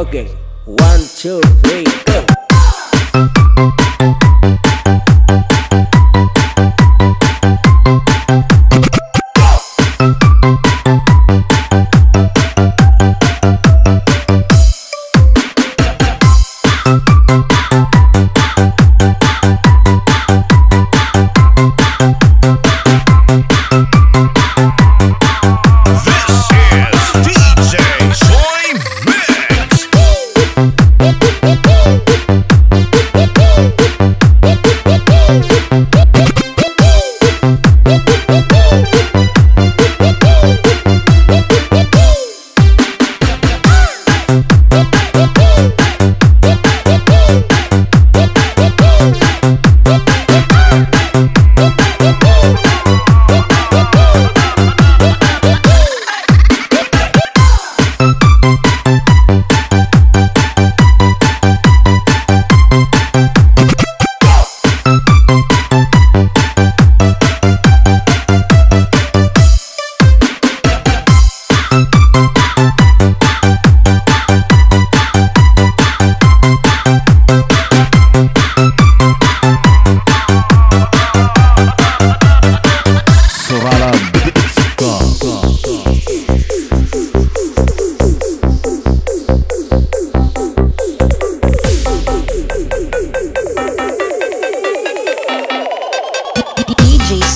Okay, one, two, three, go.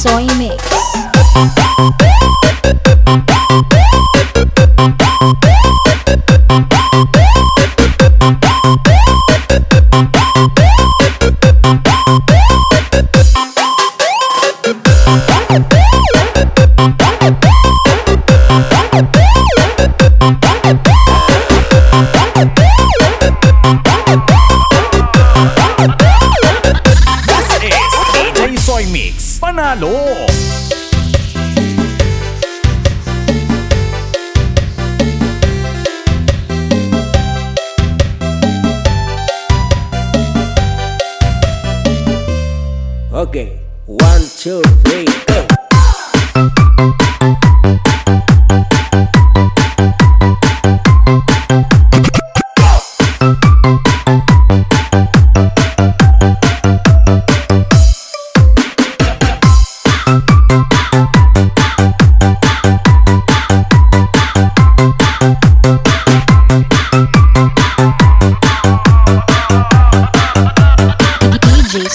Soy Mix. Okay. One, two, three, go. DJ